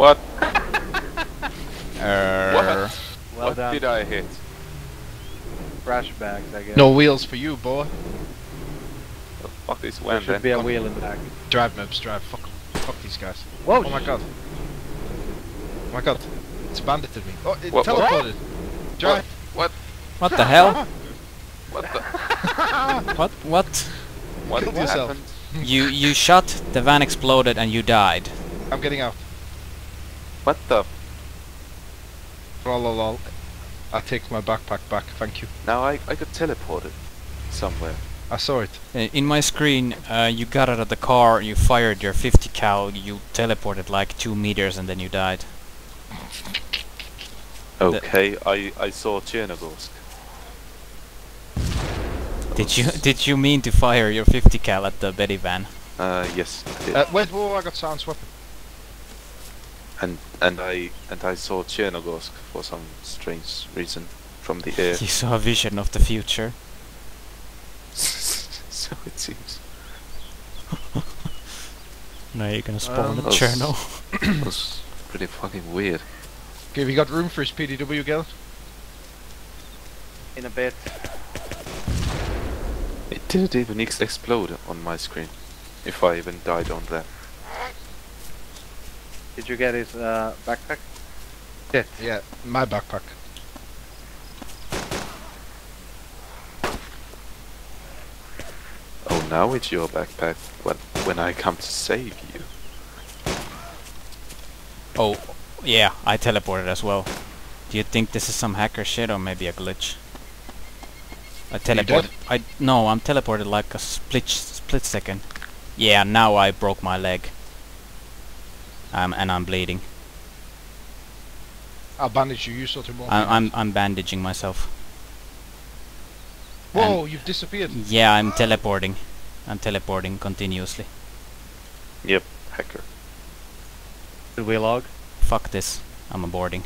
What? Uh, What? Well what done. did I hit? Crash bags, I guess. no wheels for you, boy. The fuck is There should then? be a Come- wheel in the back. Drive, Mebs, drive. Fuck, fuck these guys. Whoa! Oh my god. Oh my god. It's bandited me. Oh, it What- what? teleported. Drive. What? What the hell? What the? What? What? What Killed yourself. happened? You you shot, the van exploded, and you died. I'm getting out. What the? Lol, lol, lol. I take my backpack back, thank you. Now I I got teleported somewhere. I saw it. Uh, In my screen, uh, you got out of the car, you fired your 50 cal, you teleported like two meters, and then you died. Okay, I I saw Chernogorsk. Did you did you mean to fire your 50 cal at the Betty van? Uh, yes, I did. Uh, wait, whoa, I got sounds weapon. And and I and I saw Chernogorsk for some strange reason from the air. You saw a vision of the future. so it seems. Now you're gonna spawn Um, a Cherno. It was pretty fucking weird. Okay, we got room for his PDW, Gel? In a bit. It didn't even ex explode on my screen. If I even died on that. Did you get his uh, backpack? Yes. Yeah, my backpack. Oh, now it's your backpack. When when I come to save you. Oh, yeah, I teleported as well. Do you think this is some hacker shit or maybe a glitch? I dead? teleported. I no, I'm teleported like a split split second. Yeah, now I broke my leg. Um, and I'm bleeding. I'll bandage you, you sort of more. I'm I'm I'm bandaging myself. Whoa, you've disappeared. Yeah, I'm teleporting. I'm teleporting continuously. Yep, hacker. Did we log? Fuck this. I'm aborting.